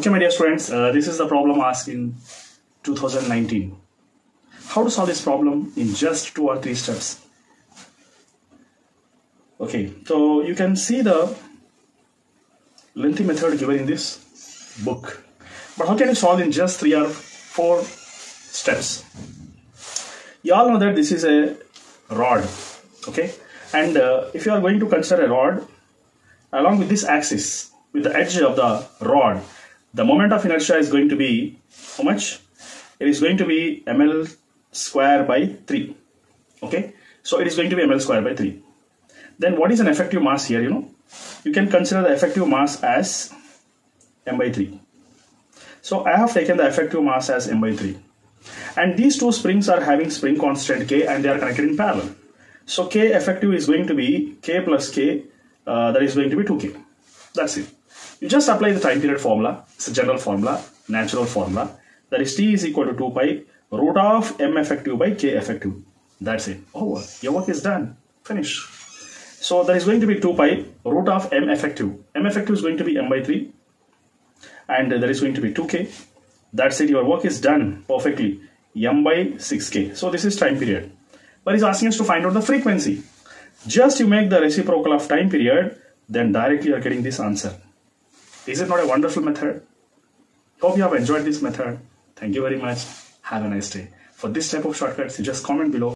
Okay, my dear students, uh, this is the problem asked in 2019. How to solve this problem in just two or three steps? Okay, so you can see the lengthy method given in this book. But how can you solve in just three or four steps? You all know that this is a rod, okay? And uh, if you are going to consider a rod, along with this axis, with the edge of the rod, the moment of inertia is going to be how much? It is going to be ml square by 3. Okay, so it is going to be ml square by 3. Then what is an effective mass here? You know, you can consider the effective mass as m by 3. So I have taken the effective mass as m by 3. And these two springs are having spring constant k and they are connected in parallel. So k effective is going to be k plus k, uh, that is going to be 2k. That's it. You just apply the time period formula. It's a general formula, natural formula. That is t is equal to 2 pi root of m effective by k effective. That's it. Over. Your work is done. Finish. So there is going to be 2 pi root of m effective. m effective is going to be m by 3 and there is going to be 2k. That's it. Your work is done perfectly. m by 6k. So this is time period. But he's asking us to find out the frequency. Just you make the reciprocal of time period, then directly you are getting this answer. Is it not a wonderful method? Hope you have enjoyed this method. Thank you very much. Have a nice day. For this type of shortcuts, you just comment below.